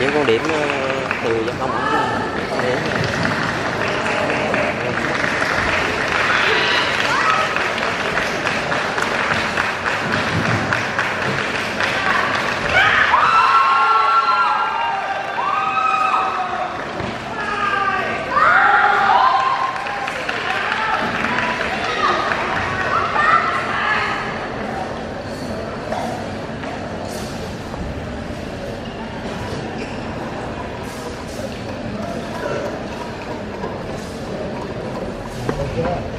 những con điểm ờ, từ giao thông đến Yeah.